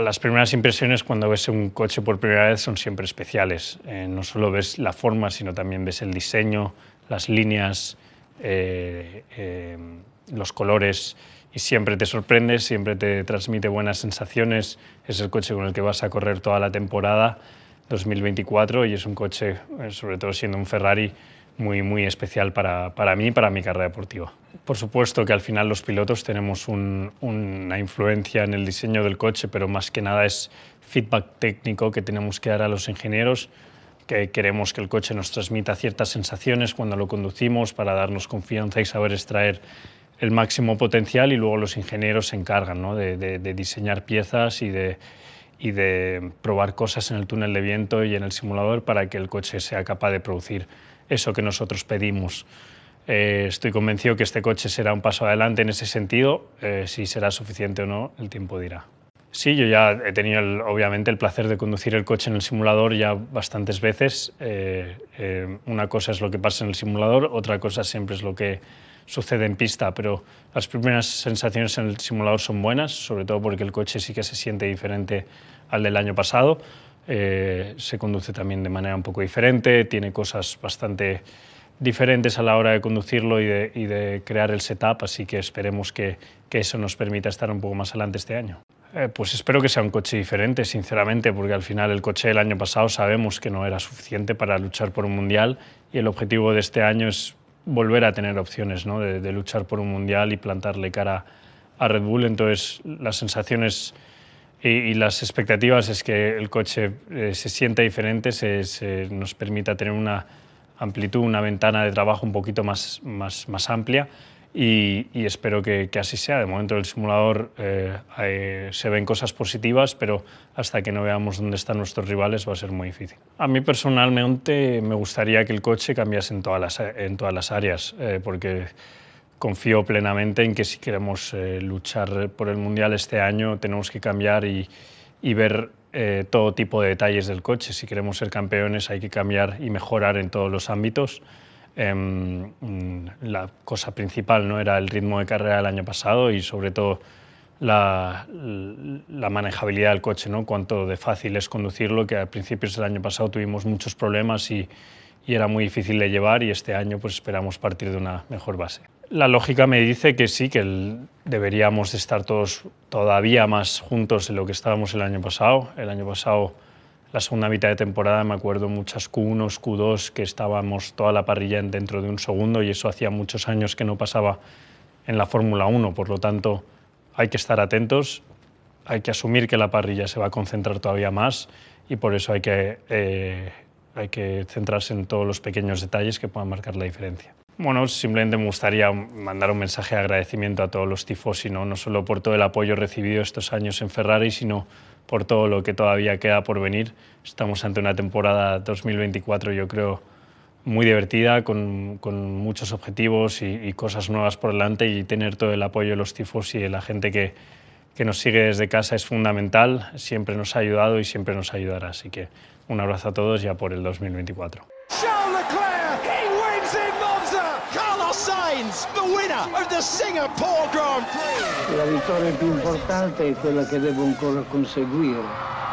Las primeras impresiones cuando ves un coche por primera vez son siempre especiales. Eh, no solo ves la forma, sino también ves el diseño, las líneas, eh, eh, los colores y siempre te sorprende, siempre te transmite buenas sensaciones. Es el coche con el que vas a correr toda la temporada 2024 y es un coche, sobre todo siendo un Ferrari, muy, muy especial para, para mí y para mi carrera deportiva. Por supuesto que al final los pilotos tenemos una influencia en el diseño del coche, pero más que nada es feedback técnico que tenemos que dar a los ingenieros, que queremos que el coche nos transmita ciertas sensaciones cuando lo conducimos para darnos confianza y saber extraer el máximo potencial y luego los ingenieros se encargan ¿no? de, de, diseñar piezas y de, y de probar cosas en el túnel de viento y en el simulador para que el coche sea capaz de producir eso que nosotros pedimos. Eh, estoy convencido que este coche será un paso adelante en ese sentido. Eh, si será suficiente o no, el tiempo dirá. Sí, yo ya he tenido obviamente el placer de conducir el coche en el simulador ya bastantes veces. Eh, una cosa es lo que pasa en el simulador, otra cosa siempre es lo que sucede en pista, pero las primeras sensaciones en el simulador son buenas, sobre todo porque el coche sí que se siente diferente al del año pasado. Eh, se conduce también de manera un poco diferente, tiene cosas bastante diferentes a la hora de conducirlo y de, crear el setup, así que esperemos que, eso nos permita estar un poco más adelante este año. Eh, pues espero que sea un coche diferente, sinceramente, porque al final el coche del año pasado sabemos que no era suficiente para luchar por un mundial y el objetivo de este año es volver a tener opciones ¿no? de, de luchar por un mundial y plantarle cara a Red Bull. Entonces, las sensaciones y, las expectativas es que el coche eh, se sienta diferente, se, nos permita tener una amplitud, una ventana de trabajo un poquito más, más, más amplia y, espero que, que, así sea. De momento el simulador eh, se ven cosas positivas, pero hasta que no veamos dónde están nuestros rivales va a ser muy difícil. A mí personalmente me gustaría que el coche cambiase en todas las, en todas las áreas, eh, porque confío plenamente en que si queremos eh, luchar por el Mundial este año tenemos que cambiar y, ver eh, todo tipo de detalles del coche. Si queremos ser campeones hay que cambiar y mejorar en todos los ámbitos. Em, la cosa principal no era el ritmo de carrera del año pasado y sobre todo la, la, manejabilidad del coche, ¿no? cuánto de fácil es conducirlo, que a principios del año pasado tuvimos muchos problemas y, y era muy difícil de llevar y este año pues esperamos partir de una mejor base. La lógica me dice que sí, que deberíamos estar todos todavía más juntos de lo que estábamos el año pasado. El año pasado, la segunda mitad de temporada, me acuerdo muchas Q1, Q2, que estábamos toda la parrilla dentro de un segundo y eso hacía muchos años que no pasaba en la Fórmula 1. Por lo tanto, hay que estar atentos, hay que asumir que la parrilla se va a concentrar todavía más y por eso hay que... Eh, hay que centrarse en todos los pequeños detalles que puedan marcar la diferencia. Bueno, simplemente me gustaría mandar un mensaje de agradecimiento a todos los tifosi, ¿no? no solo por todo el apoyo recibido estos años en Ferrari, sino por todo lo que todavía queda por venir. Estamos ante una temporada 2024, yo creo, muy divertida, con, con muchos objetivos y, cosas nuevas por delante y tener todo el apoyo de los tifosi y de la gente que, que nos sigue desde casa es fundamental, siempre nos ha ayudado y siempre nos ayudará. Así que un abrazo a todos ya por el 2024. is the winner of the Singapore Grand Prix. La vittoria più importante è quella che devo ancora conseguire.